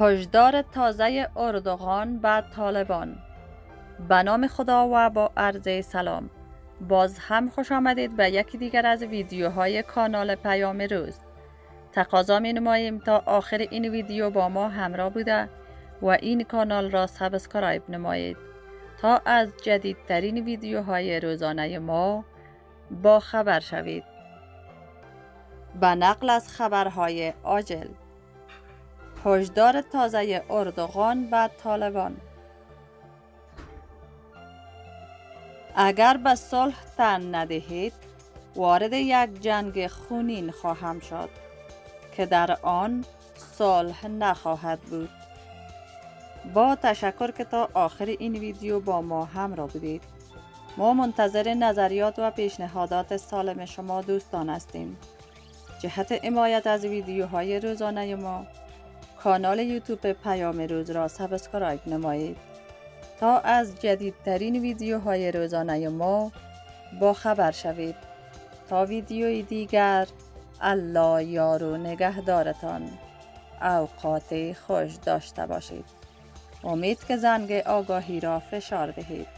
هشدار تازه اردوغان به طالبان. به نام خدا و با عرض سلام. باز هم خوش آمدید به یکی دیگر از ویدیوهای کانال پیام روز. تقاضا می نماییم تا آخر این ویدیو با ما همراه بوده و این کانال را subscribe نمایید تا از جدیدترین ویدیوهای روزانه ما با خبر شوید. به نقل از خبرهای آجل. هشدار تازه اردوغان و طالبان. اگر به صلح تن ندهید وارد یک جنگ خونین خواهم شد که در آن صلح نخواهد بود. با تشکر که تا آخر این ویدیو با ما همراه بودید. ما منتظر نظریات و پیشنهادات سالم شما دوستان هستیم. جهت حمایت از ویدیوهای روزانه ما. کانال یوتیوب پیام روز را سابسکرایب نمایید تا از جدیدترین ویدیوهای روزانه ما با خبر شوید. تا ویدیوی دیگر الله یار و نگهدارتان. اوقات خوش داشته باشید. امید که زنگ آگاهی را فشار دهید.